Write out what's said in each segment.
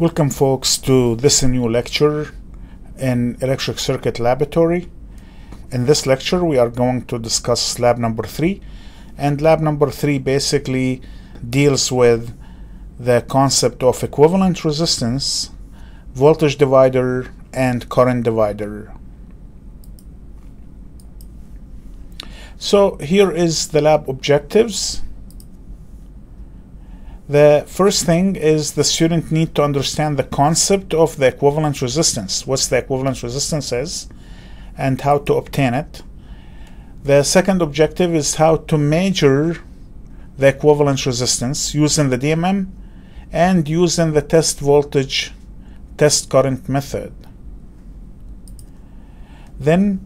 Welcome folks to this new lecture in Electric Circuit Laboratory. In this lecture we are going to discuss lab number 3 and lab number 3 basically deals with the concept of equivalent resistance, voltage divider and current divider. So here is the lab objectives the first thing is the student need to understand the concept of the equivalent resistance, what the equivalent resistance is, and how to obtain it. The second objective is how to measure the equivalent resistance using the DMM and using the test voltage test current method. Then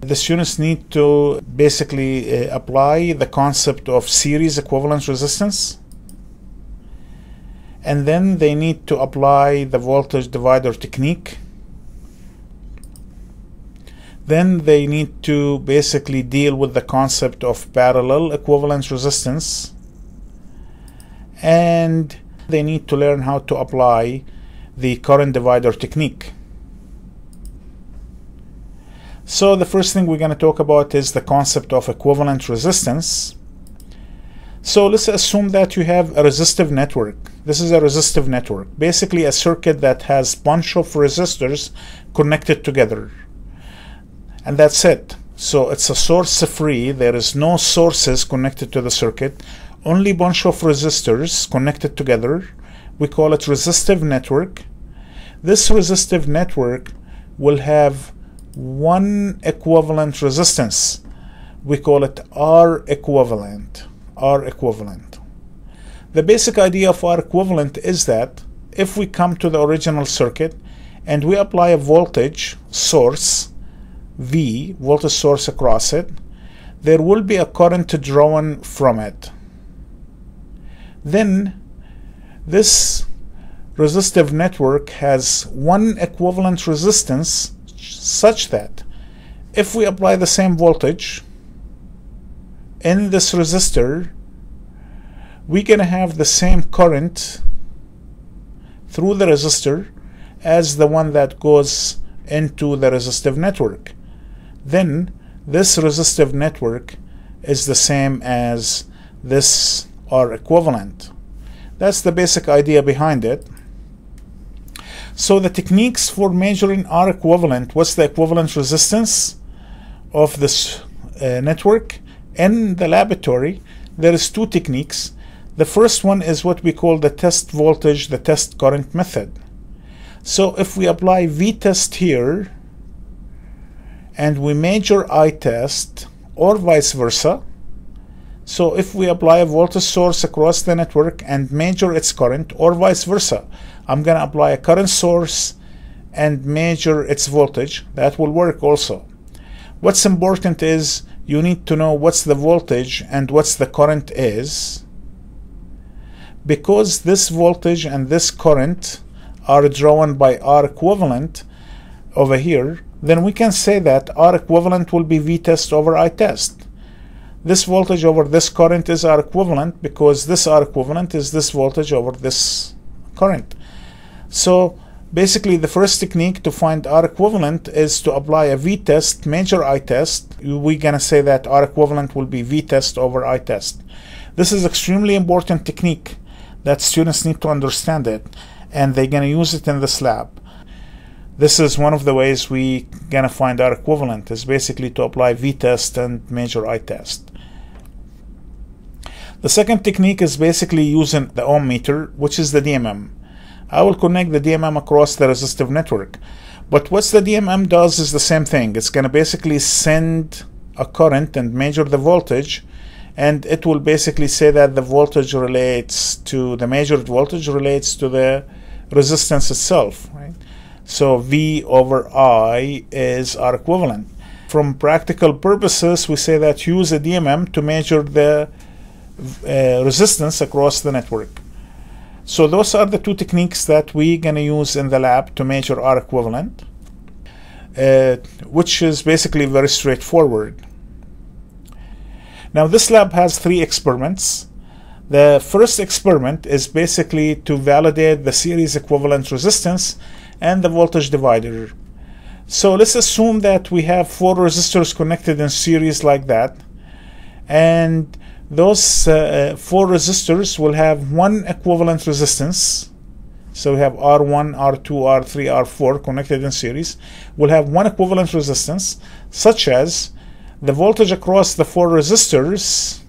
the students need to basically uh, apply the concept of series equivalent resistance and then they need to apply the voltage divider technique. Then they need to basically deal with the concept of parallel equivalence resistance. And they need to learn how to apply the current divider technique. So the first thing we're going to talk about is the concept of equivalent resistance so let's assume that you have a resistive network. This is a resistive network, basically a circuit that has bunch of resistors connected together. And that's it. So it's a source free. There is no sources connected to the circuit, only bunch of resistors connected together. We call it resistive network. This resistive network will have one equivalent resistance. We call it R equivalent. R equivalent. The basic idea of R equivalent is that if we come to the original circuit and we apply a voltage source V, voltage source across it, there will be a current drawn from it. Then this resistive network has one equivalent resistance such that if we apply the same voltage in this resistor going to have the same current through the resistor as the one that goes into the resistive network. Then this resistive network is the same as this R equivalent. That's the basic idea behind it. So the techniques for measuring R equivalent what's the equivalent resistance of this uh, network in the laboratory, there is two techniques. The first one is what we call the test voltage, the test current method. So if we apply V-test here, and we measure I-test, or vice versa, so if we apply a voltage source across the network and measure its current, or vice versa, I'm going to apply a current source and measure its voltage, that will work also. What's important is you need to know what's the voltage and what's the current is because this voltage and this current are drawn by R equivalent over here then we can say that R equivalent will be V test over I test. This voltage over this current is R equivalent because this R equivalent is this voltage over this current. So Basically, the first technique to find R equivalent is to apply a V-test, measure I-test. We're going to say that R equivalent will be V-test over I-test. This is extremely important technique that students need to understand it and they're going to use it in this lab. This is one of the ways we going to find R equivalent is basically to apply V-test and measure I-test. The second technique is basically using the ohm meter, which is the DMM. I will connect the DMM across the resistive network. But what the DMM does is the same thing. It's going to basically send a current and measure the voltage and it will basically say that the voltage relates to the measured voltage relates to the resistance itself right so v over i is r equivalent from practical purposes we say that use a dmm to measure the uh, resistance across the network so those are the two techniques that we're going to use in the lab to measure R equivalent, uh, which is basically very straightforward. Now this lab has three experiments. The first experiment is basically to validate the series equivalent resistance and the voltage divider. So let's assume that we have four resistors connected in series like that and those uh, uh four resistors will have one equivalent resistance. So we have R1, R2, R3, R4 connected in series. Will have one equivalent resistance such as the voltage across the four resistors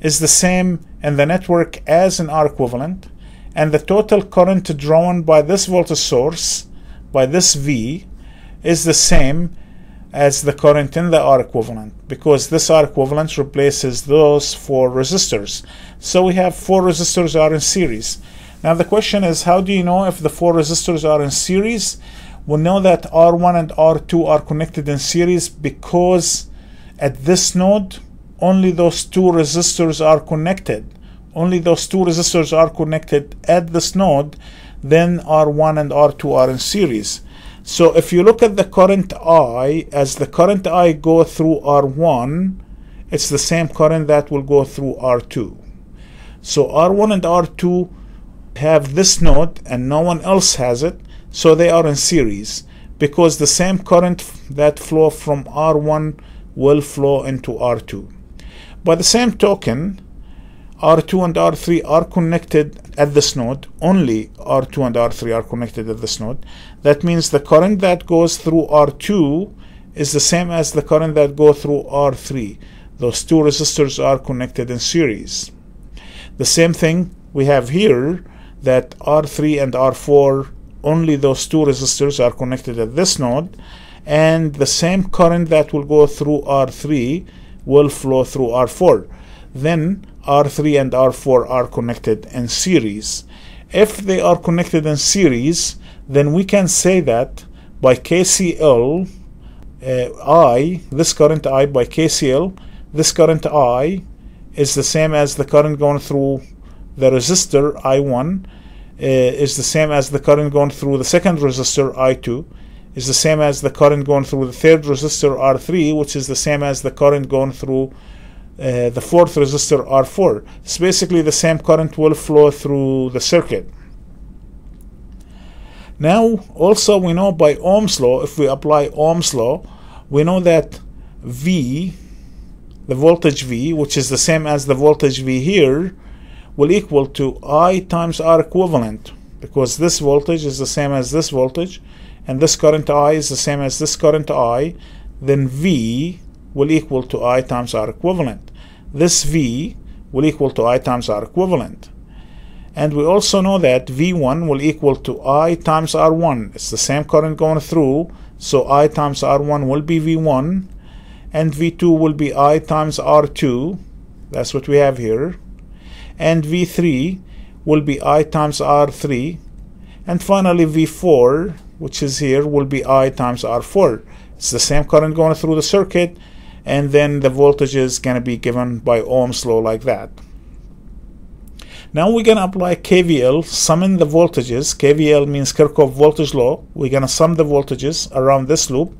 is the same in the network as in R equivalent. And the total current drawn by this voltage source by this V is the same as the current in the R equivalent because this R equivalent replaces those four resistors. So we have four resistors are in series. Now the question is how do you know if the four resistors are in series? We know that R1 and R2 are connected in series because at this node only those two resistors are connected. Only those two resistors are connected at this node, then R1 and R2 are in series. So if you look at the current I, as the current I go through R1, it's the same current that will go through R2. So R1 and R2 have this node and no one else has it so they are in series because the same current that flow from R1 will flow into R2 by the same token R2 and R3 are connected at this node only R2 and R3 are connected at this node that means the current that goes through R2 is the same as the current that goes through R3 those two resistors are connected in series. The same thing we have here that R3 and R4 only those two resistors are connected at this node and the same current that will go through R3 will flow through R4 then R3 and R4 are connected in series. If they are connected in series then we can say that by KCL uh, I this current I by KCL this current I is the same as the current going through the resistor I1 uh, is the same as the current going through the second resistor I2 is the same as the current going through the third resistor R3 which is the same as the current going through uh, the fourth resistor R4 it's basically the same current will flow through the circuit. Now also we know by Ohm's law if we apply Ohm's law we know that V the voltage V which is the same as the voltage V here will equal to I times R equivalent because this voltage is the same as this voltage and this current I is the same as this current I then V will equal to I times R equivalent. This V will equal to I times R equivalent. And we also know that V1 will equal to I times R1. It's the same current going through, so I times R1 will be V1, and V2 will be I times R2. That's what we have here and V3 will be I times R3 and finally V4 which is here will be I times R4 it's the same current going through the circuit and then the voltage is going to be given by Ohm's law like that. Now we're going to apply KVL summing the voltages. KVL means Kirchhoff voltage law. We're going to sum the voltages around this loop.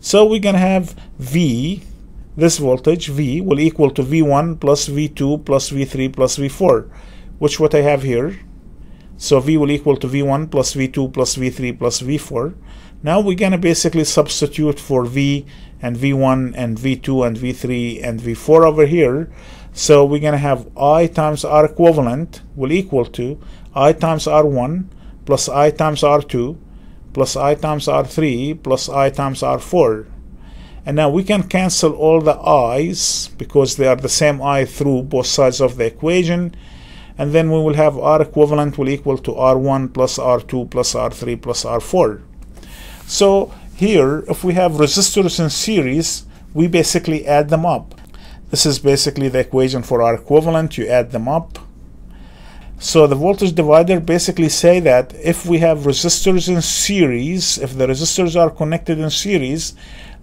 So we're going to have V this voltage V will equal to V1 plus V2 plus V3 plus V4 which what I have here. So V will equal to V1 plus V2 plus V3 plus V4 now we're gonna basically substitute for V and V1 and V2 and V3 and V4 over here. So we're gonna have I times R equivalent will equal to I times R1 plus I times R2 plus I times R3 plus I times R4 and now we can cancel all the i's because they are the same i through both sides of the equation. And then we will have r equivalent will equal to r1 plus r2 plus r3 plus r4 so here if we have resistors in series we basically add them up this is basically the equation for R equivalent you add them up so the voltage divider basically say that if we have resistors in series if the resistors are connected in series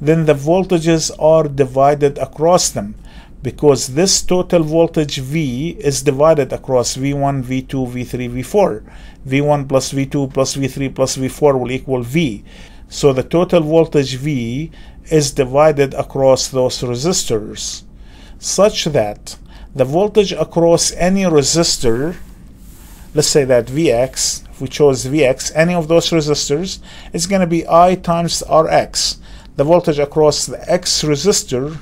then the voltages are divided across them because this total voltage V is divided across V1, V2, V3, V4. V1 plus V2 plus V3 plus V4 will equal V. So the total voltage V is divided across those resistors such that the voltage across any resistor, let's say that Vx, if we chose Vx, any of those resistors, is going to be I times Rx. The voltage across the X resistor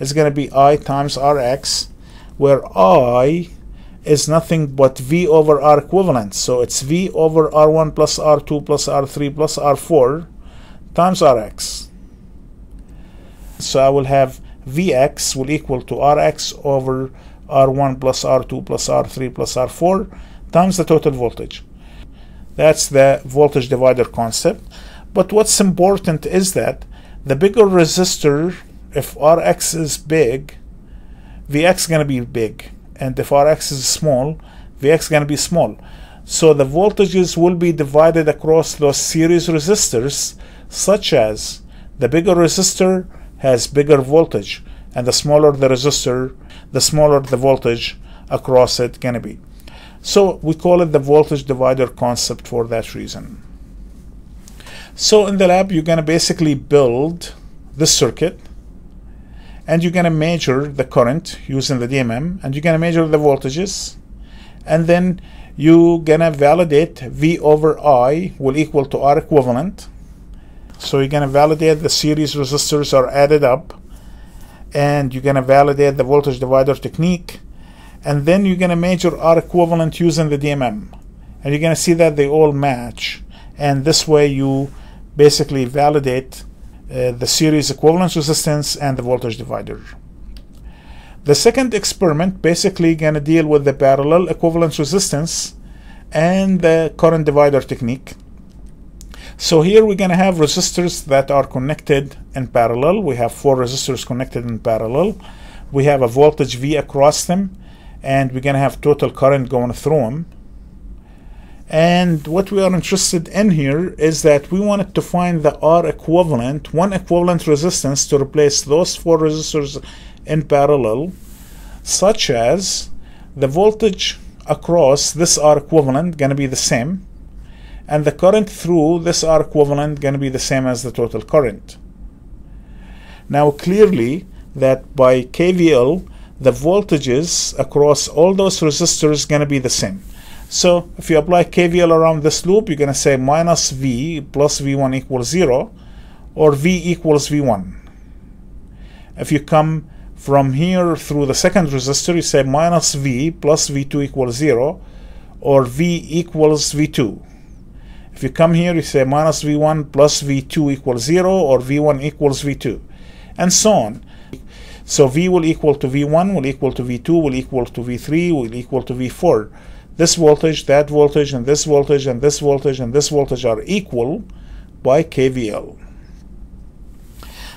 is going to be I times Rx, where I is nothing but V over R equivalent. So it's V over R1 plus R2 plus R3 plus R4 times Rx. So I will have Vx will equal to Rx over R1 plus R2 plus R3 plus R4 times the total voltage. That's the voltage divider concept. But what's important is that the bigger resistor, if Rx is big, Vx is going to be big. And if Rx is small, Vx is going to be small. So the voltages will be divided across those series resistors, such as the bigger resistor has bigger voltage, and the smaller the resistor, the smaller the voltage across it can be. So we call it the voltage divider concept for that reason. So in the lab, you're going to basically build this circuit and you're going to measure the current using the DMM and you're going to measure the voltages and then you're going to validate V over I will equal to R equivalent. So you're going to validate the series resistors are added up and you're going to validate the voltage divider technique and then you're going to measure R equivalent using the DMM and you're going to see that they all match and this way you basically validate uh, the series equivalence resistance and the voltage divider. The second experiment basically going to deal with the parallel equivalence resistance and the current divider technique. So here we're going to have resistors that are connected in parallel. We have four resistors connected in parallel. We have a voltage V across them, and we're going to have total current going through them. And what we are interested in here is that we wanted to find the R equivalent, one equivalent resistance to replace those four resistors in parallel, such as the voltage across this R equivalent going to be the same and the current through this R equivalent going to be the same as the total current. Now clearly that by KVL the voltages across all those resistors going to be the same. So if you apply KVL around this loop you're going to say minus V plus V1 equals 0 or V equals V1. If you come from here through the second resistor you say minus V plus V2 equals 0 or V equals V2 if you come here, you say minus V1 plus V2 equals 0 or V1 equals V2 and so on. So V will equal to V1 will equal to V2 will equal to V3 will equal to V4. This voltage, that voltage, and this voltage, and this voltage, and this voltage are equal by KVL.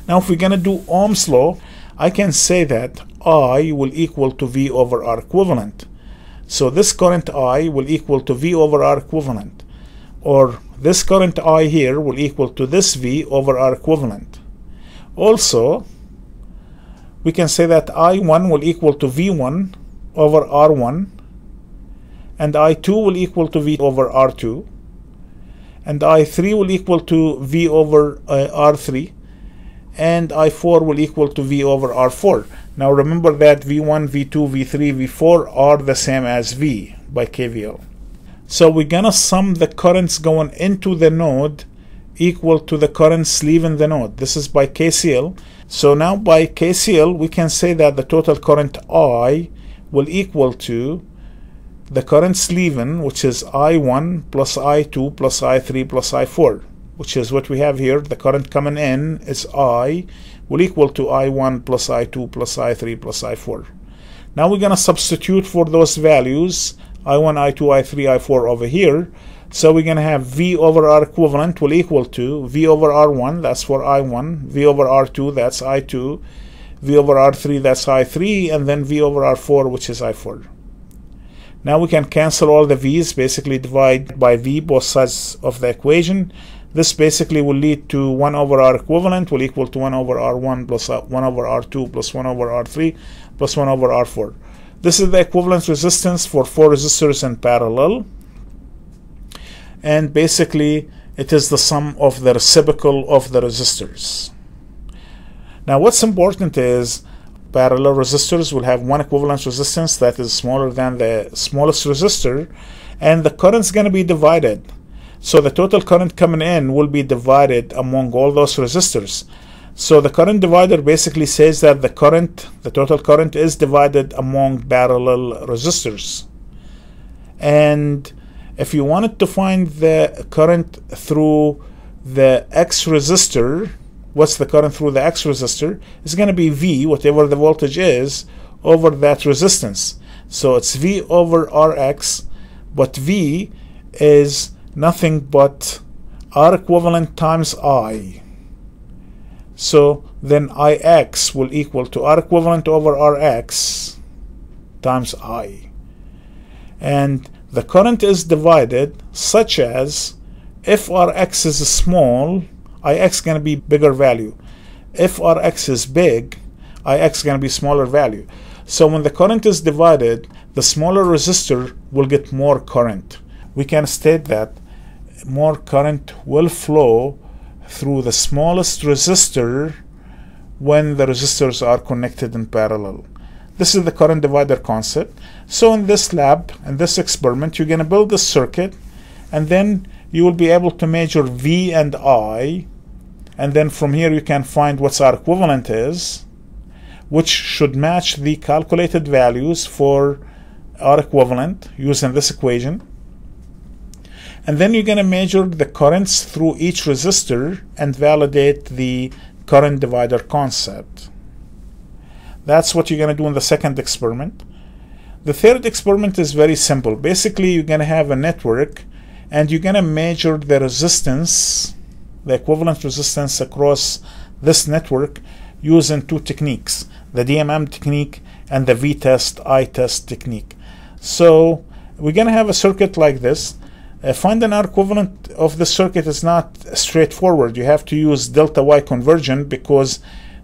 Now if we're going to do Ohm's law, I can say that I will equal to V over R equivalent. So this current I will equal to V over R equivalent or this current I here will equal to this V over R equivalent. Also, we can say that I1 will equal to V1 over R1 and I2 will equal to V over R2 and I3 will equal to V over uh, R3 and I4 will equal to V over R4. Now remember that V1, V2, V3, V4 are the same as V by KVL. So we're gonna sum the currents going into the node equal to the currents leaving the node. This is by KCL. So now by KCL, we can say that the total current I will equal to the currents leaving, which is I1 plus I2 plus I3 plus I4, which is what we have here. The current coming in is I will equal to I1 plus I2 plus I3 plus I4. Now we're going to substitute for those values I1, I2, I3, I4 over here. So we're going to have V over R equivalent will equal to V over R1, that's for I1, V over R2, that's I2, V over R3, that's I3, and then V over R4, which is I4. Now we can cancel all the V's, basically divide by V both sides of the equation. This basically will lead to 1 over R equivalent will equal to 1 over R1 plus 1 over R2 plus 1 over R3 plus 1 over R4. This is the equivalence resistance for four resistors in parallel. And basically, it is the sum of the reciprocal of the resistors. Now, what's important is parallel resistors will have one equivalent resistance that is smaller than the smallest resistor and the current is going to be divided so the total current coming in will be divided among all those resistors so the current divider basically says that the current the total current is divided among parallel resistors and if you wanted to find the current through the X resistor what's the current through the X resistor is going to be V, whatever the voltage is, over that resistance. So it's V over Rx, but V is nothing but R equivalent times I. So then Ix will equal to R equivalent over Rx times I. And the current is divided such as if Rx is small, Ix going to be bigger value. If Rx is big, Ix going to be smaller value. So when the current is divided, the smaller resistor will get more current. We can state that more current will flow through the smallest resistor when the resistors are connected in parallel. This is the current divider concept. So in this lab, in this experiment, you're going to build this circuit and then you will be able to measure V and I and then from here you can find what R equivalent is which should match the calculated values for R equivalent using this equation and then you're going to measure the currents through each resistor and validate the current divider concept. That's what you're going to do in the second experiment. The third experiment is very simple. Basically you're going to have a network and you're going to measure the resistance the equivalent resistance across this network using two techniques the DMM technique and the V-test I-test technique. So we're going to have a circuit like this uh, finding R equivalent of the circuit is not straightforward. You have to use delta Y conversion because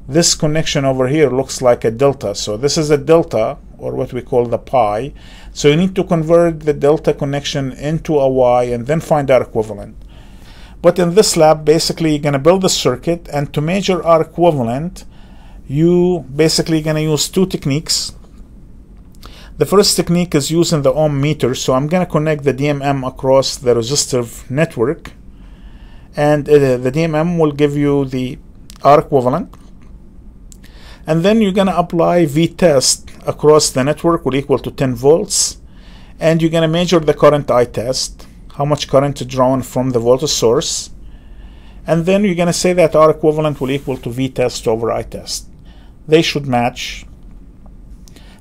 this connection over here looks like a delta. So this is a delta or what we call the pi. So you need to convert the delta connection into a y and then find R equivalent. But in this lab basically you're going to build a circuit and to measure R equivalent you basically going to use two techniques the first technique is using the ohm meter so I'm going to connect the DMM across the resistive network and uh, the DMM will give you the R equivalent and then you're going to apply V-test across the network will equal to 10 volts and you're going to measure the current I test how much current is drawn from the voltage source. And then you're going to say that R equivalent will equal to V test over I test. They should match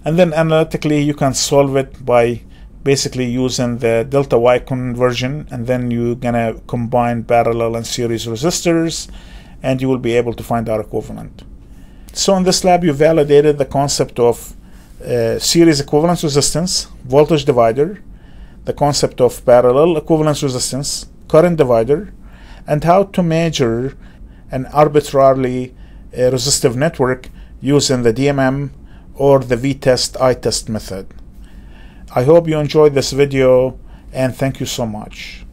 and then analytically you can solve it by basically using the delta Y conversion and then you're to combine parallel and series resistors and you will be able to find R equivalent. So in this lab, you validated the concept of uh, series equivalence resistance, voltage divider, the concept of parallel equivalence resistance, current divider, and how to measure an arbitrarily uh, resistive network using the DMM or the V-test I-test method. I hope you enjoyed this video and thank you so much.